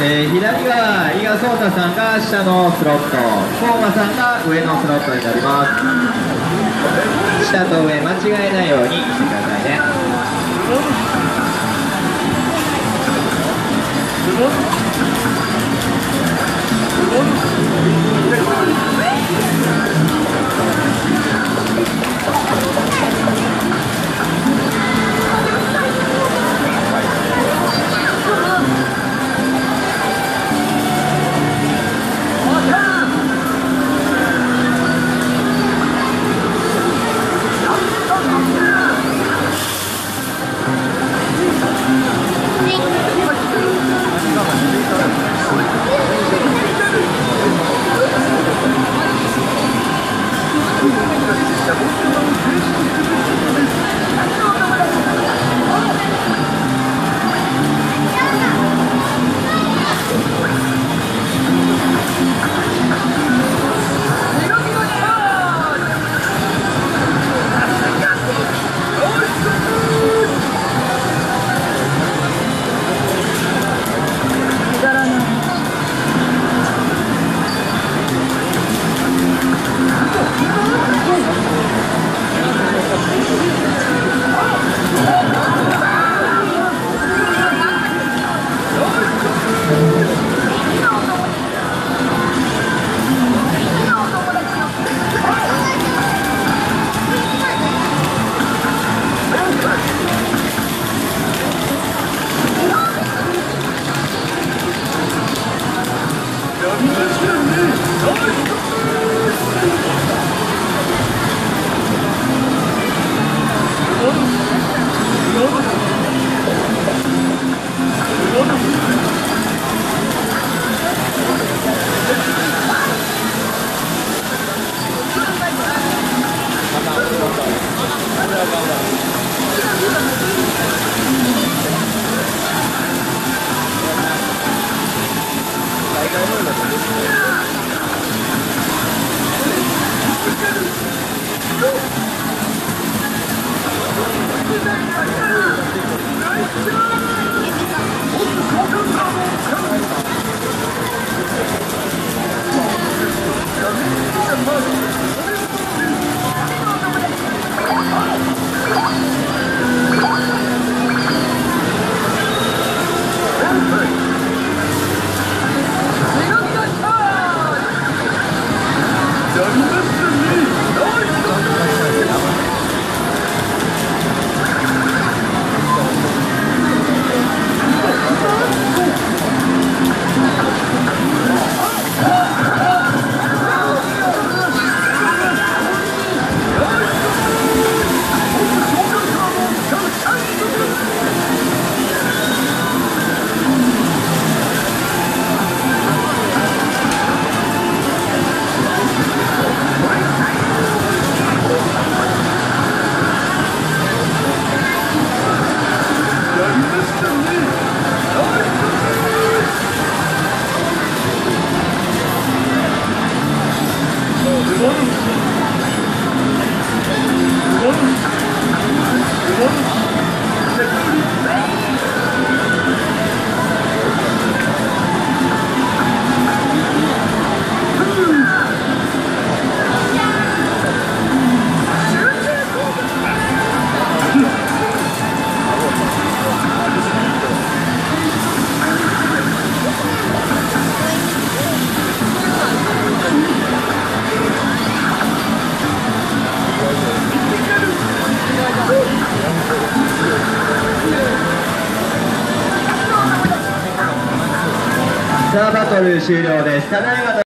えー、左は伊賀壮太さんが下のスロット相馬さんが上のスロットになります下と上間違えないようにしてくださいね。さあバトル終了です。ただいま